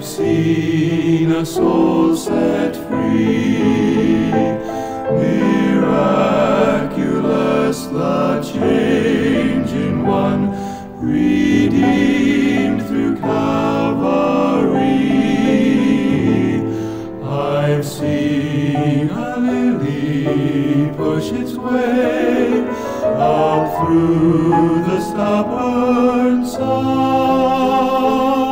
a soul set free. Miraculous the change in one, redeemed through Calvary. I've seen a lily push its way up through the stubborn sod.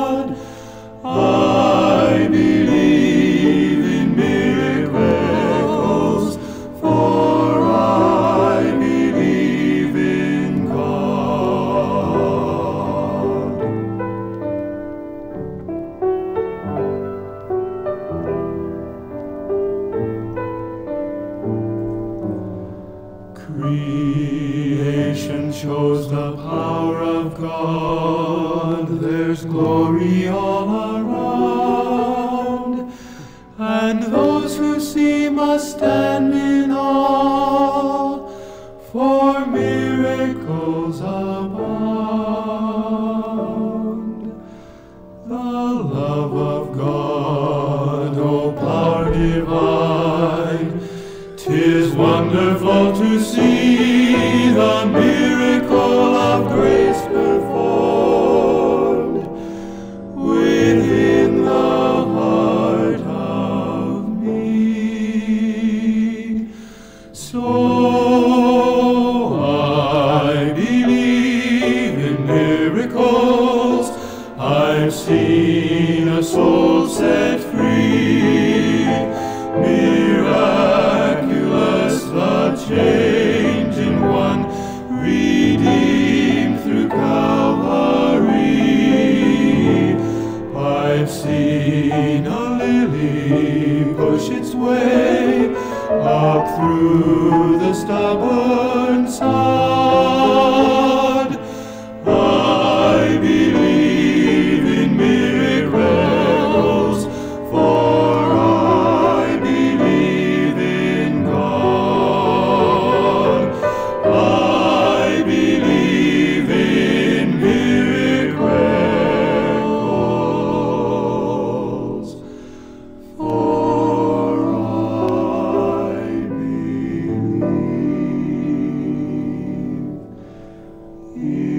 Creation shows the power of God. There's glory And those who see must stand in awe, for miracles abound. The love of God, O power divine, tis wonderful to see a soul set free. Miraculous change in one, redeemed through Calvary. I've seen a lily push its way up through the stubborn sod. Mm.